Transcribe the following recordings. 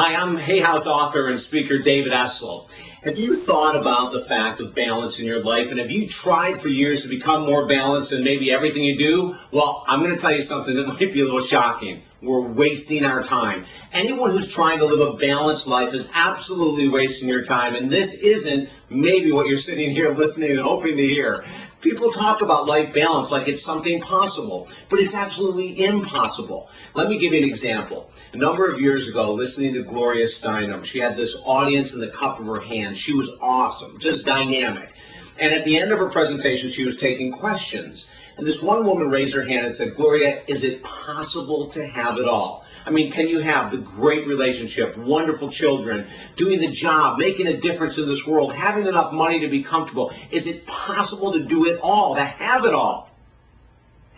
Hi, I'm Hay House author and speaker David Essel. Have you thought about the fact of balance in your life? And have you tried for years to become more balanced in maybe everything you do? Well, I'm going to tell you something that might be a little shocking. We're wasting our time. Anyone who's trying to live a balanced life is absolutely wasting your time. And this isn't maybe what you're sitting here listening and hoping to hear. People talk about life balance like it's something possible, but it's absolutely impossible. Let me give you an example. A number of years ago, listening to Gloria Steinem, she had this audience in the cup of her hand. She was awesome, just dynamic. And at the end of her presentation, she was taking questions. And this one woman raised her hand and said, Gloria, is it possible to have it all? I mean, can you have the great relationship, wonderful children, doing the job, making a difference in this world, having enough money to be comfortable? Is it possible to do it all, to have it all?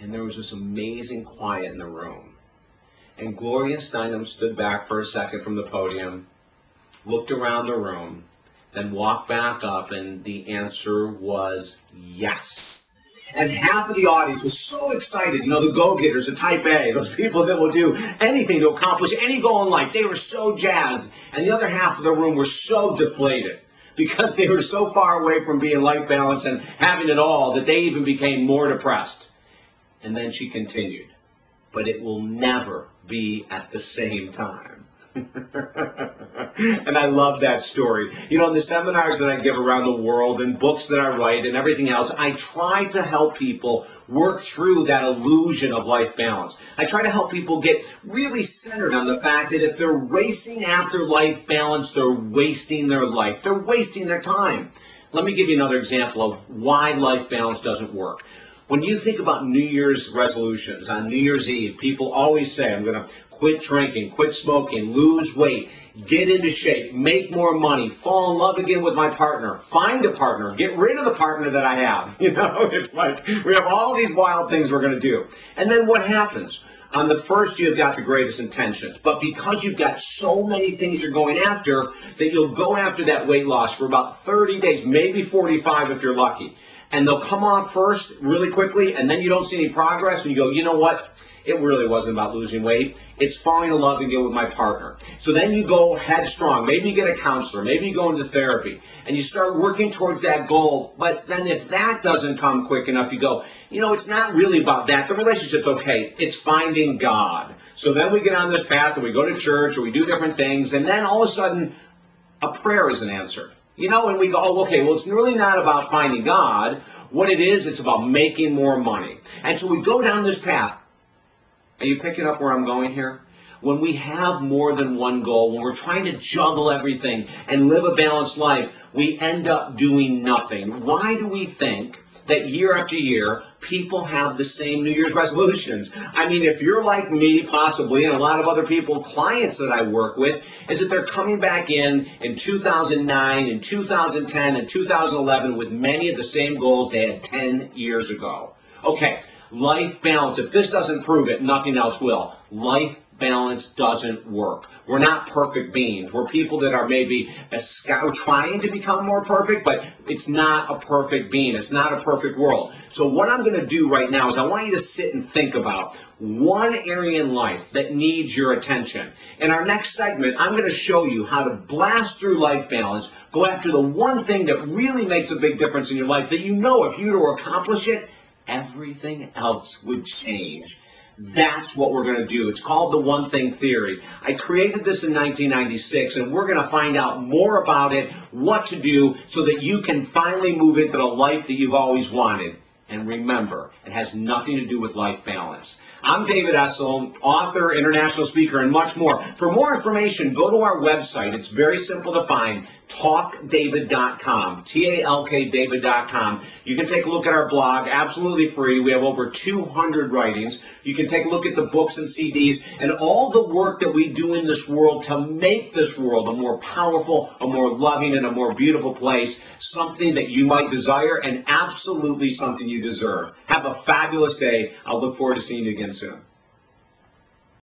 And there was this amazing quiet in the room. And Gloria Steinem stood back for a second from the podium, looked around the room, then walked back up, and the answer was yes. And half of the audience was so excited. You know, the go-getters, the type A, those people that will do anything to accomplish any goal in life. They were so jazzed. And the other half of the room were so deflated because they were so far away from being life balanced and having it all that they even became more depressed. And then she continued, but it will never be at the same time. and I love that story. You know, in the seminars that I give around the world and books that I write and everything else, I try to help people work through that illusion of life balance. I try to help people get really centered on the fact that if they're racing after life balance, they're wasting their life. They're wasting their time. Let me give you another example of why life balance doesn't work. When you think about New Year's resolutions on New Year's Eve, people always say, I'm going to quit drinking, quit smoking, lose weight, get into shape, make more money, fall in love again with my partner, find a partner, get rid of the partner that I have. You know, it's like we have all these wild things we're going to do. And then what happens? On the first, you've got the greatest intentions, but because you've got so many things you're going after, that you'll go after that weight loss for about 30 days, maybe 45 if you're lucky. And they'll come off first really quickly, and then you don't see any progress, and you go, you know what? It really wasn't about losing weight. It's falling in love again with my partner. So then you go headstrong. Maybe you get a counselor. Maybe you go into therapy and you start working towards that goal. But then if that doesn't come quick enough, you go, you know, it's not really about that. The relationship's okay. It's finding God. So then we get on this path and we go to church or we do different things. And then all of a sudden, a prayer isn't answered. You know, and we go, oh, okay, well, it's really not about finding God. What it is, it's about making more money. And so we go down this path. Are you picking up where I'm going here? When we have more than one goal, when we're trying to juggle everything and live a balanced life, we end up doing nothing. Why do we think that year after year, people have the same New Year's resolutions. I mean, if you're like me, possibly, and a lot of other people, clients that I work with, is that they're coming back in in 2009, in 2010, and 2011 with many of the same goals they had 10 years ago. Okay, Life balance. If this doesn't prove it, nothing else will. Life balance doesn't work. We're not perfect beings. We're people that are maybe trying to become more perfect, but it's not a perfect being. It's not a perfect world. So what I'm going to do right now is I want you to sit and think about one area in life that needs your attention. In our next segment, I'm going to show you how to blast through life balance, go after the one thing that really makes a big difference in your life that you know if you were to accomplish it, everything else would change. That's what we're going to do. It's called the one thing theory. I created this in 1996, and we're going to find out more about it, what to do, so that you can finally move into the life that you've always wanted. And remember, it has nothing to do with life balance. I'm David Essel, author, international speaker, and much more. For more information, go to our website. It's very simple to find, talkdavid.com, T-A-L-K David.com. You can take a look at our blog, absolutely free. We have over 200 writings. You can take a look at the books and CDs and all the work that we do in this world to make this world a more powerful, a more loving, and a more beautiful place, something that you might desire and absolutely something you deserve. Have a fabulous day. I'll look forward to seeing you again soon.